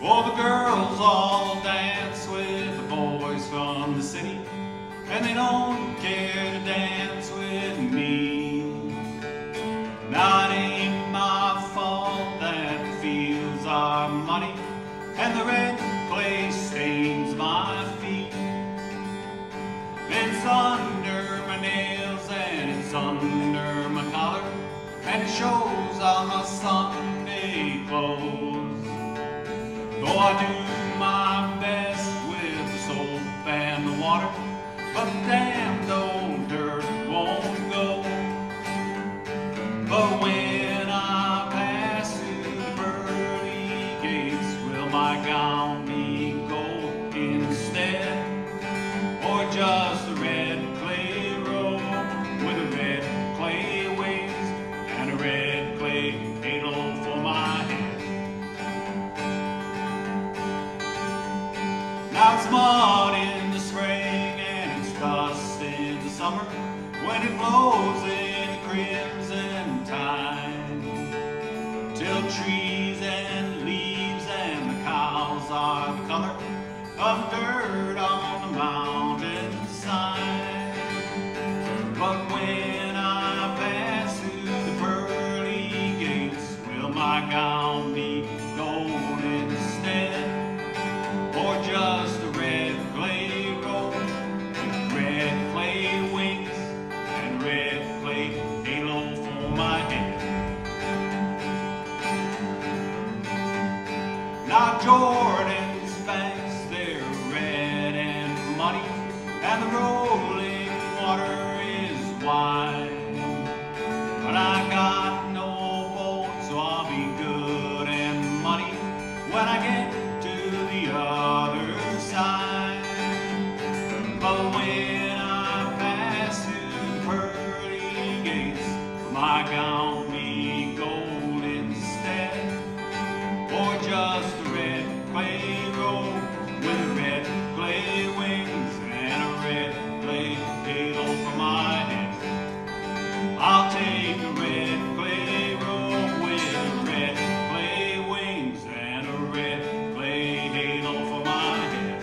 Oh, the girls all dance with the boys from the city, and they don't care to dance with me. Now it ain't my fault that the fields are muddy, and the red clay stains my feet. It's under my nails and it's under my collar, and it shows on my Sunday clothes. Though I do summer when it blows in the crimson tide. Till trees and leaves and the cows are the color of dirt on Jordan's banks, they're red and muddy, and the rolling water is wide. But I got no boat, so I'll be good and muddy when I get to the other side. But when I pass through pearly gates, my God. I'll take a red clay with red clay wings and a red clay halo for my head.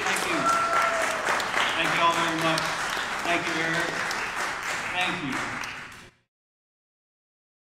Thank you. Thank you all very much. Thank you, Eric. Thank you.